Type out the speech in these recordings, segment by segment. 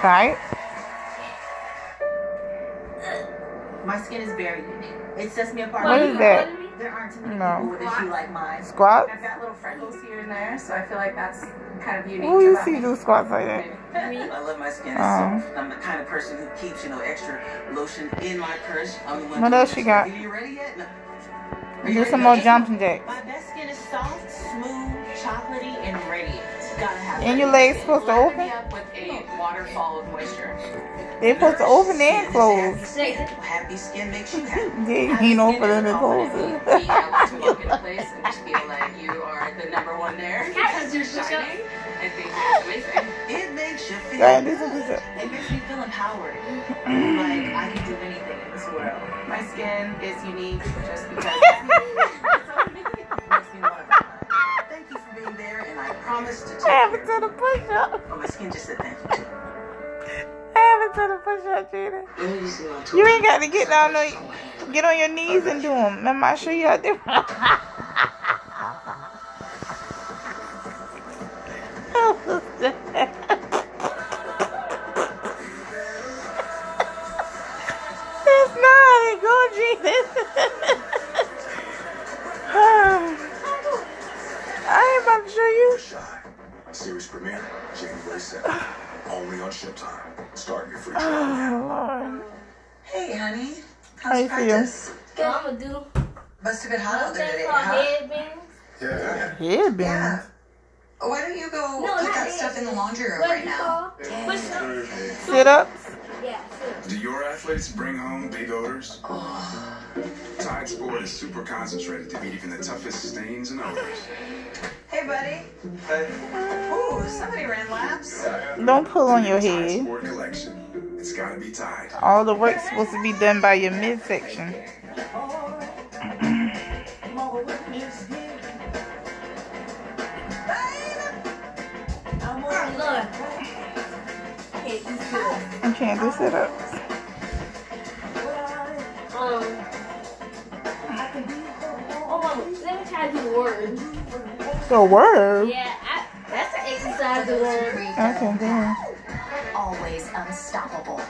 tired? My skin is very unique. It sets me apart. What is that? There aren't too many No. people with a like mine. Squats? I've got little freckles here and there, so I feel like that's kind of unique. Who you see me. do squats like that? I love my skin. It's Oh. soft. I'm the kind of person who keeps, you know, extra lotion in my purse. I'm the one What doing else extra- you got? Are you ready yet? No. Are you Do ready some more go? jumping jacks. And your legs supposed to open? up with a waterfall of moisture. They supposed to open and close. Happy skin makes you happy. Yeah, you know, but then it Being able to walk in a place and just feel like you are the number one there because you're shining. I think it's amazing. It makes you feel Go ahead, do some push-ups. It makes me feel empowered. like I can do anything in this world. My skin is unique just because. Promise to take I haven't care done a push-up. Oh, my skin just said thank you. I haven't done a push-up, Gina. Let me see my You ain't got to get down on, get on your knees and do them. Remember, I show you how to do. That's not how go, Gina. I ain't about to show you. Shy. Series premiere, January 7th. Only on Showtime. Start your free oh, trial. Oh, Lord. Hey, honey. How How's you feel? practice? What I'm gonna do? Must have been hot out What's there that today, called? huh? Headbands? Yeah. Headbands. Yeah. Why don't you go No, put not that stuff in the laundry room What right now? called? Sit up. Yeah, Do your athletes bring home big odors? Oh. Tide Sport is super concentrated to beat even the toughest stains and odors. Hey. Ooh, somebody ran laps. Don't pull on your Tide head. It's gotta be Tide. All the work's supposed to be done by your midsection. Look. Okay, you feel I can't to sit ups. Try to do the word. The word? Yeah, I, that's an exercise to learn. Okay, damn. Always unstoppable.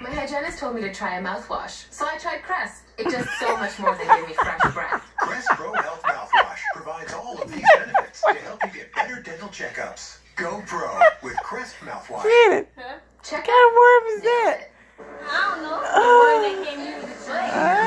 My hygienist told me to try a mouthwash, so I tried Crest. It does so much more than give me fresh breath. Crest Pro Health Mouthwash provides all of these benefits to help you get better dental checkups. Go Pro with Crest Mouthwash. Get it. Check What kind of word is that? I don't know. The word that